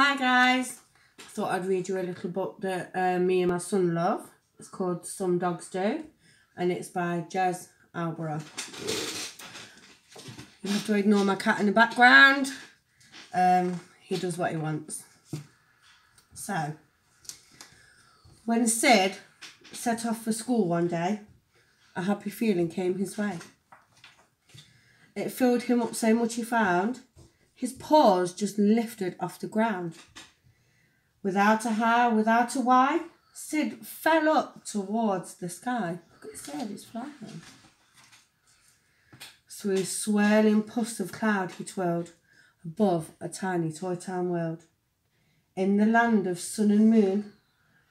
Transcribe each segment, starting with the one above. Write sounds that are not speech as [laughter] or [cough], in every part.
Hi guys, I thought I'd read you a little book that uh, me and my son love. It's called Some Dogs Do and it's by Jez Alborough. You have to ignore my cat in the background. Um, he does what he wants. So, when Sid set off for school one day, a happy feeling came his way. It filled him up so much he found his paws just lifted off the ground. Without a how, without a why, Sid fell up towards the sky. Look at Sid, he's flying. Through a swirling puffs of cloud he twirled above a tiny toy town world. In the land of sun and moon,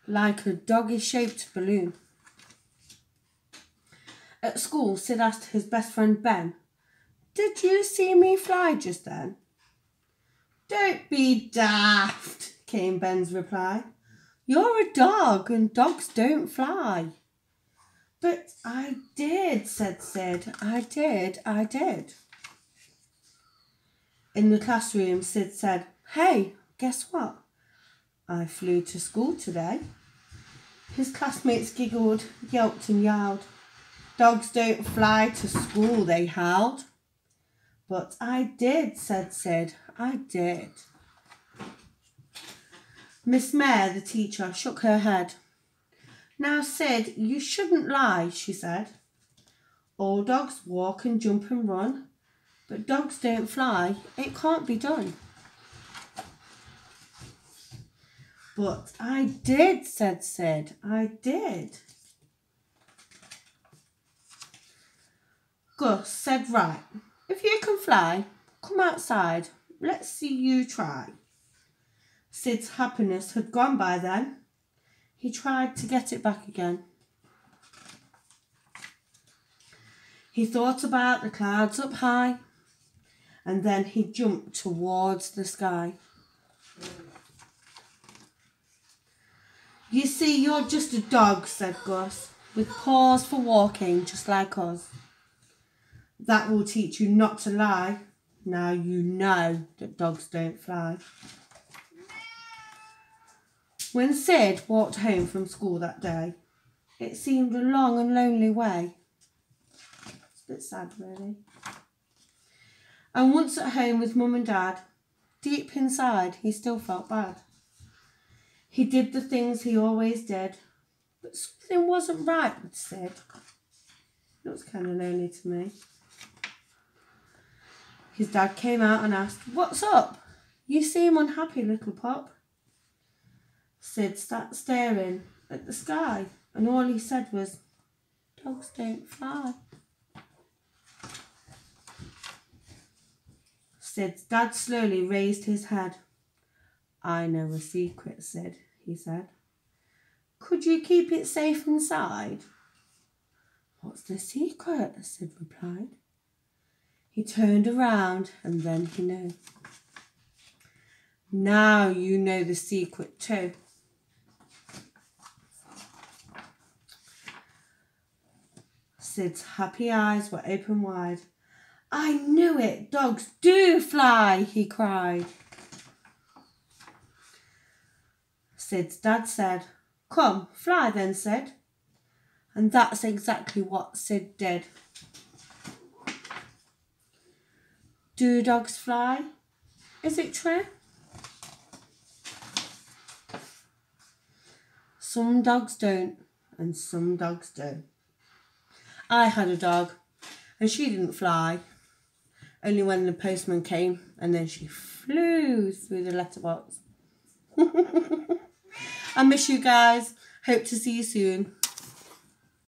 like a doggy shaped balloon. At school, Sid asked his best friend Ben, Did you see me fly just then? Don't be daft, came Ben's reply. You're a dog and dogs don't fly. But I did, said Sid. I did, I did. In the classroom, Sid said, Hey, guess what? I flew to school today. His classmates giggled, yelped and yowled. Dogs don't fly to school, they howled. But I did, said Sid. I did. Miss Mare, the teacher, shook her head. Now, Sid, you shouldn't lie, she said. All dogs walk and jump and run, but dogs don't fly. It can't be done. But I did, said Sid. I did. Gus said, right, if you can fly, come outside. Let's see you try. Sid's happiness had gone by then. He tried to get it back again. He thought about the clouds up high and then he jumped towards the sky. You see, you're just a dog, said Gus, with paws for walking, just like us. That will teach you not to lie. Now you know that dogs don't fly. When Sid walked home from school that day, it seemed a long and lonely way. It's a bit sad, really. And once at home with mum and dad, deep inside, he still felt bad. He did the things he always did, but something wasn't right with Sid. Was kind of lonely to me. His dad came out and asked, What's up? You seem unhappy, little pup. Sid sat staring at the sky, and all he said was, Dogs don't fly. Sid's dad slowly raised his head. I know a secret, Sid, he said. Could you keep it safe inside? What's the secret? Sid replied. He turned around and then he knew. Now you know the secret too. Sid's happy eyes were open wide. I knew it! Dogs do fly! he cried. Sid's dad said, Come, fly then, Sid. And that's exactly what Sid did. Do dogs fly? Is it true? Some dogs don't, and some dogs do. I had a dog, and she didn't fly. Only when the postman came, and then she flew through the letterbox. [laughs] I miss you guys. Hope to see you soon.